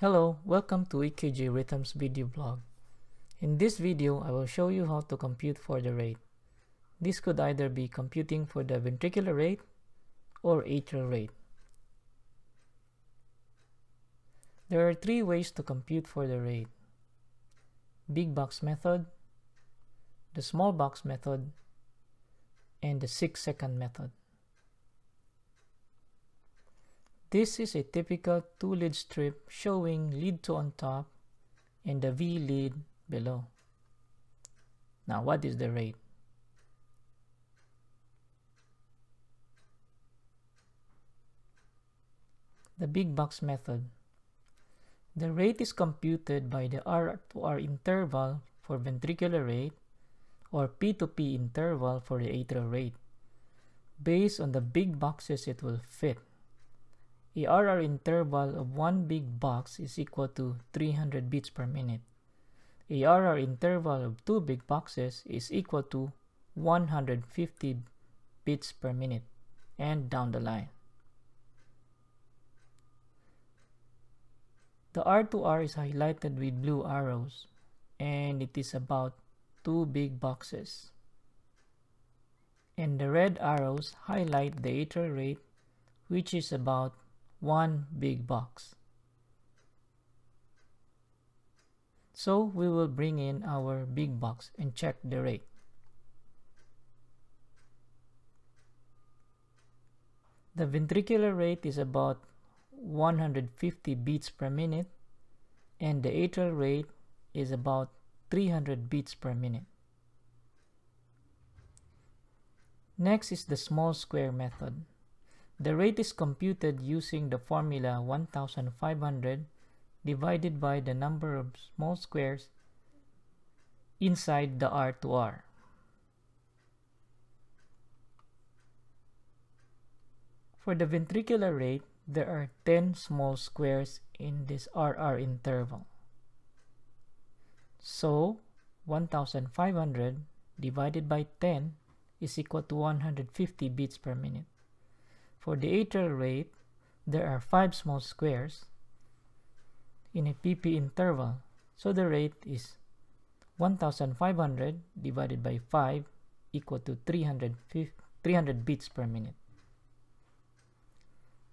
Hello, welcome to EKG Rhythms video blog. In this video, I will show you how to compute for the rate. This could either be computing for the ventricular rate or atrial rate. There are three ways to compute for the rate. Big box method, the small box method, and the 6 second method. This is a typical two lead strip showing lead 2 on top and the V lead below. Now what is the rate? The big box method. The rate is computed by the R to R interval for ventricular rate or P to P interval for the atrial rate based on the big boxes it will fit. A RR interval of one big box is equal to 300 beats per minute. A RR interval of two big boxes is equal to 150 beats per minute and down the line. The R2R is highlighted with blue arrows and it is about two big boxes. And the red arrows highlight the atrial rate which is about one big box. So we will bring in our big box and check the rate. The ventricular rate is about 150 beats per minute and the atrial rate is about 300 beats per minute. Next is the small square method. The rate is computed using the formula 1500 divided by the number of small squares inside the R to R. For the ventricular rate, there are 10 small squares in this RR interval. So, 1500 divided by 10 is equal to 150 beats per minute. For the atrial rate, there are 5 small squares in a pp interval. So the rate is 1500 divided by 5 equal to 300, 300 beats per minute.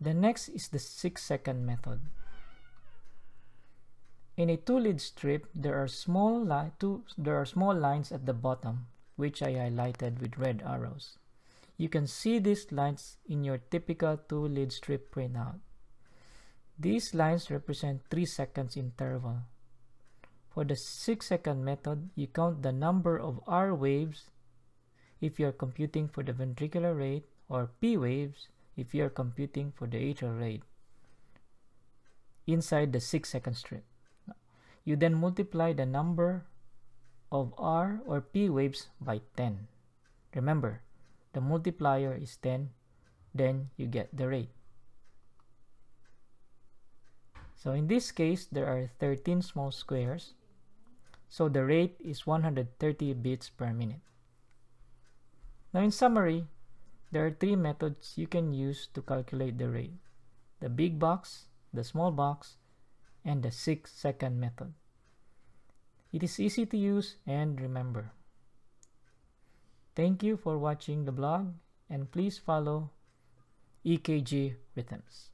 The next is the 6 second method. In a two-lead strip, there are small two, there are small lines at the bottom, which I highlighted with red arrows. You can see these lines in your typical two-lead strip printout. These lines represent 3 seconds interval. For the 6 second method, you count the number of R waves if you are computing for the ventricular rate or P waves if you are computing for the atrial rate inside the 6 second strip. You then multiply the number of R or P waves by 10. Remember, the multiplier is 10 then you get the rate. So in this case there are 13 small squares. So the rate is 130 beats per minute. Now in summary there are three methods you can use to calculate the rate. The big box the small box and the 6 second method. It is easy to use and remember Thank you for watching the blog and please follow EKG Rhythms.